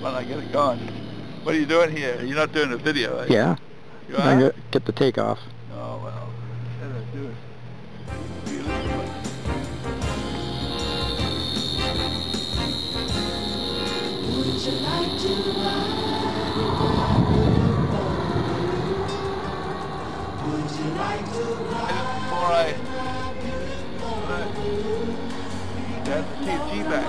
When I get it going. What are you doing here? You're not doing a video, you? Yeah. You I are? get the takeoff. Oh, well. Let us do it. You it. Would you like uh, to ride? Would you like to ride? Before I... That's the TNT back.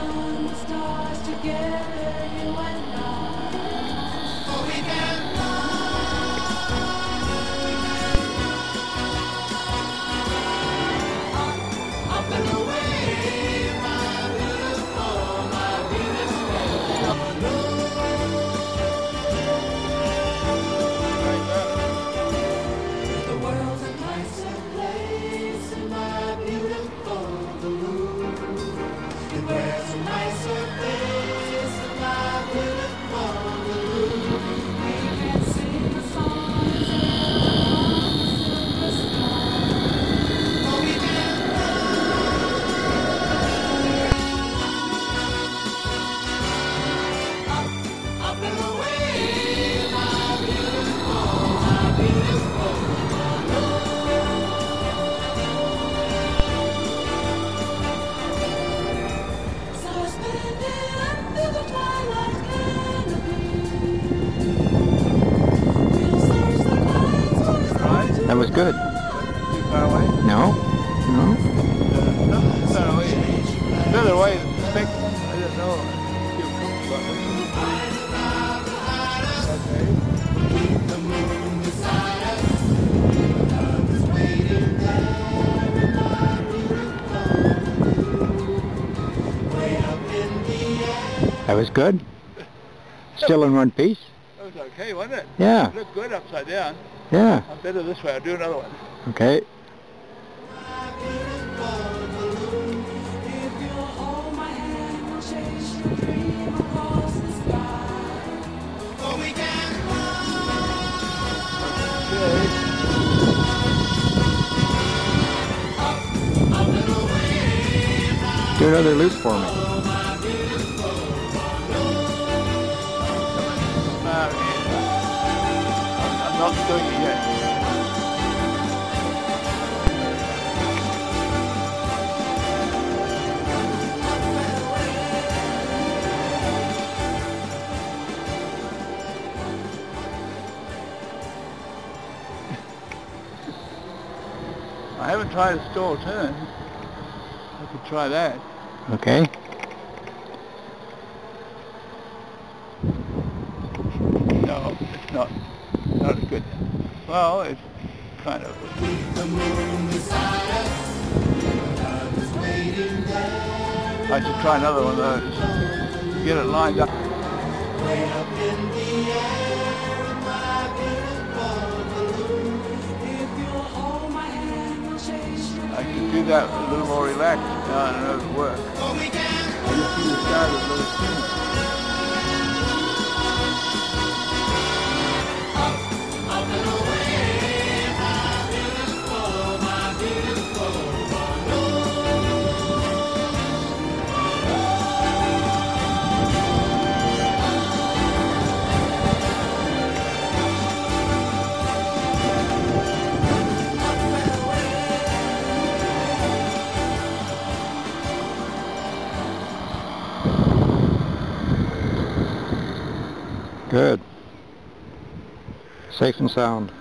That was good. Too far away? No? No? Uh, far away. Further away than expected. I didn't know. I feel comfortable about this. Okay. That was good. Still in one piece? Was okay, wasn't it? Yeah. It looked good upside down. Yeah. I'm better this way. I'll do another one. Okay. If you'll hold my hand, we'll chase your dream across the sky. For we can Okay. Do another loop for me. Not doing it yet. I haven't tried a stall turn. I could try that. Okay. No, it's not. Good. Well, it's kind of. I should try another one of those. Get it lined up. If I can do that a little more relaxed and I know it'll work. I just see the a little sooner. Good. Safe and sound.